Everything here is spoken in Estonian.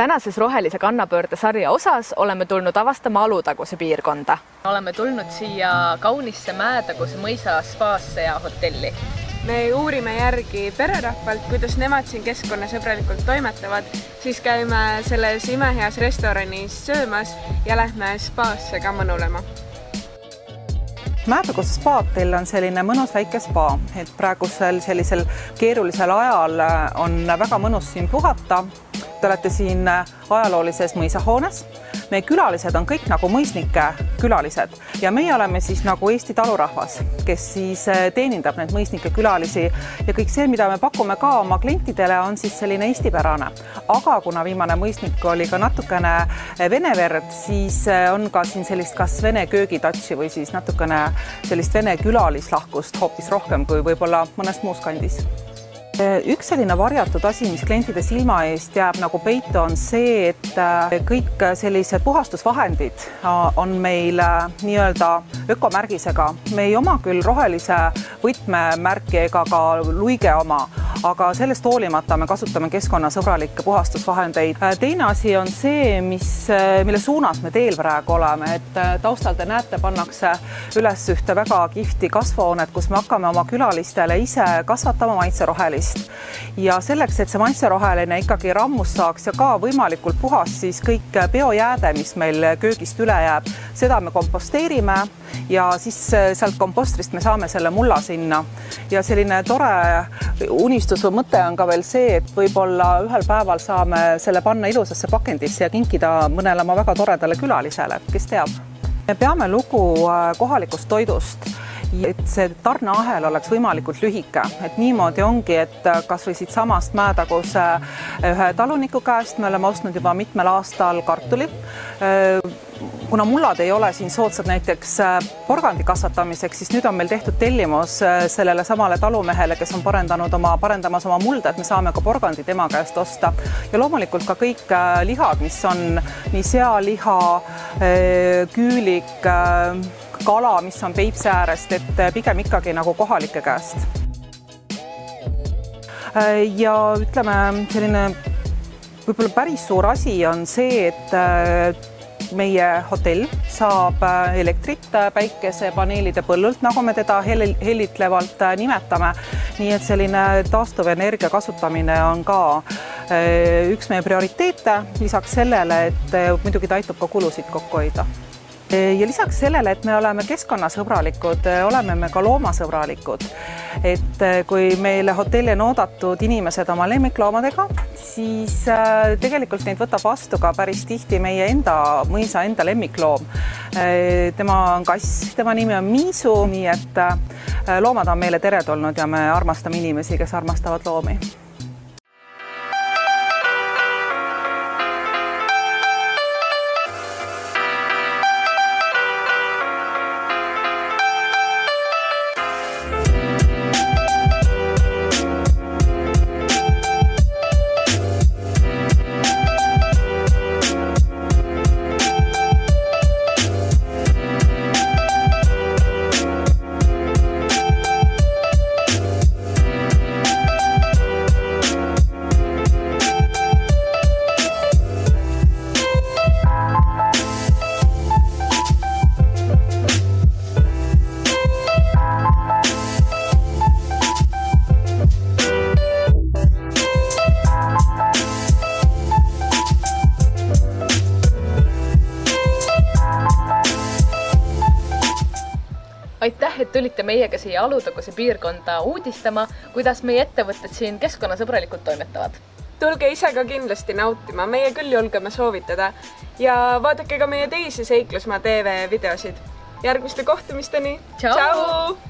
tänases rohelise kannapöörde sarja osas oleme tulnud avastama Alutaguse piirkonda. oleme tulnud siia kaunisse Mäetaguse mõisa spaasse ja hotelli. me uurime järgi pererahvalt, kuidas nemad siin keskkonnasõbralikult toimetavad, siis käime selles imeheas restoranis söömas ja lähme spaasse ka mõnulema Mäetaguse spaahotell on selline mõnus väike spa, et praegusel sellisel keerulisel ajal on väga mõnus siin puhata Te olete siin ajaloolises mõisahoones. meie külalised on kõik nagu mõisnike külalised ja meie oleme siis nagu Eesti talurahvas, kes siis eh, teenindab neid mõisnike külalisi ja kõik see, mida me pakume ka oma klientidele, on siis selline eestipärane. aga kuna viimane mõisnik oli ka natukene eh, vene verd, siis on ka siin sellist kas vene köögitatši või siis natukene sellist vene külalislahkust hoopis rohkem kui võib-olla mõnes muus kandis üks selline varjatud asi, mis klientide silma eest jääb nagu peitu, on see, et äh, kõik sellised puhastusvahendid äh, on meil äh, nii-öelda ökomärgisega. me ei oma küll rohelise võtmemärki ega ka luige oma, aga sellest hoolimata me kasutame keskkonnasõbralikke puhastusvahendeid. teine asi on see, mis, mille suunas me teel praegu oleme, et taustal te näete, pannakse üles ühte väga kihvti kasvuhoonet, kus me hakkame oma külalistele ise kasvatama maitserohelist. ja selleks, et see maitseroheline ikkagi rammus saaks ja ka võimalikult puhas, siis kõik biojääde, mis meil köögist üle jääb, seda me komposteerime ja siis sealt kompostrist me saame selle mulla sinna. Ja selline tore unistus või mõte on ka veel see, et võib-olla ühel päeval saame selle panna ilusasse pakendisse ja kinkida mõnele oma väga toredale külalisele, kes teab. me peame lugu äh, kohalikust toidust et see tarneahel oleks võimalikult lühike, et niimoodi ongi, et äh, kasvõi siitsamast Mäetaguse ühe taluniku käest me oleme ostnud juba mitmel aastal kartuli kuna mullad ei ole siin soodsad näiteks äh, porgandi kasvatamiseks, siis nüüd on meil tehtud tellimus äh, sellele samale talumehele, kes on parendanud oma, parendamas oma mulda, et me saame ka porgandi tema käest osta. ja loomulikult ka kõik äh, lihad, mis on nii sealiha, küülik, kala, mis on Peipsi äärest, et pigem ikkagi nagu kohalike käest. ja ütleme, selline võib-olla päris suur asi on see, et meie hotell saab äh, elektrit äh, päikesepaneelide põllult, nagu me teda hel hellitlevalt äh, nimetame. nii et selline taastuvenergia kasutamine on ka üks meie prioriteete, lisaks sellele, et muidugi ta aitab ka kulusid kokku hoida ja lisaks sellele, et me oleme keskkonnasõbralikud, oleme me ka loomasõbralikud. et eh, kui meile hotelli on oodatud inimesed oma lemmikloomadega, siis eh, tegelikult neid võtab vastu ka päris tihti meie enda mõisa enda lemmikloom. Eh, tema on kass, tema nimi on Miisu, nii et loomad on meile teretulnud ja me armastame inimesi, kes armastavad loomi aitäh, et tulite meiega siia Alutaguse piirkonda uudistama, kuidas meie ettevõtted siin keskkonnasõbralikult toimetavad. tulge ise ka kindlasti nautima, meie küll julgeme soovitada ja vaadake ka meie teisi Seiklusmaa tv videosid. järgmiste kohtumisteni. tšau, tšau!.